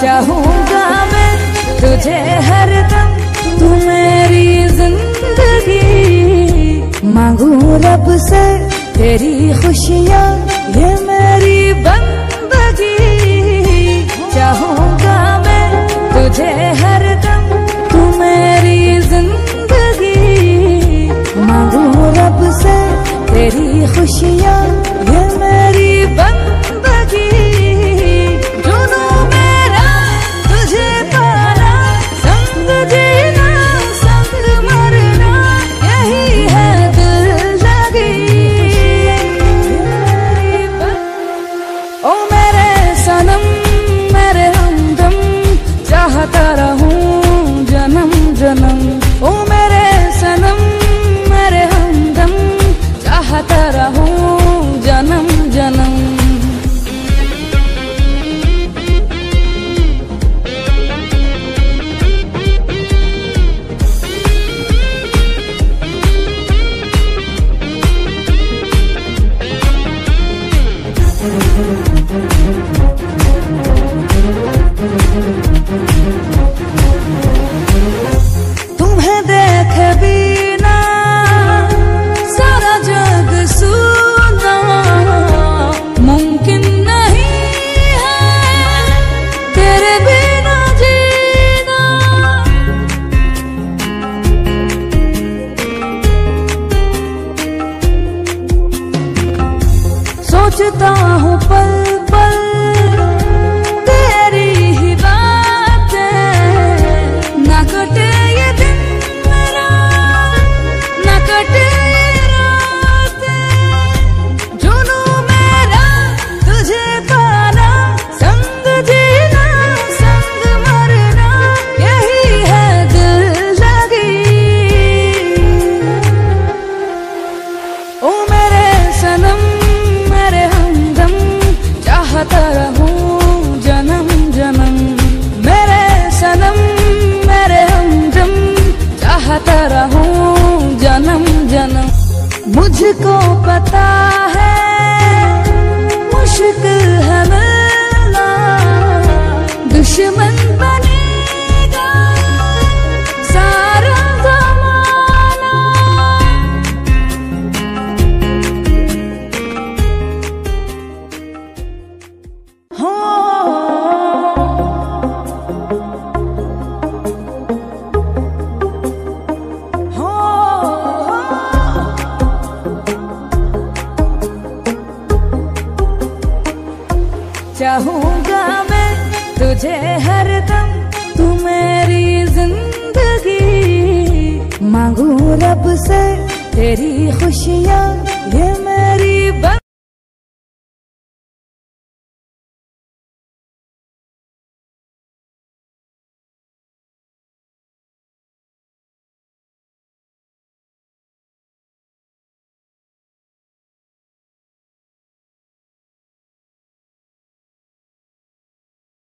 चाहूँगा मैं तुझे हर दम, तू मेरी ज़िंदगी। मांगू रब से तेरी खुशियाँ, ये मेरी बन सोचता हूँ पल मुझको पता है। चाहूँगा मैं तुझे हर दम तू मेरी ज़िंदगी। मांगू रब से तेरी खुशियाँ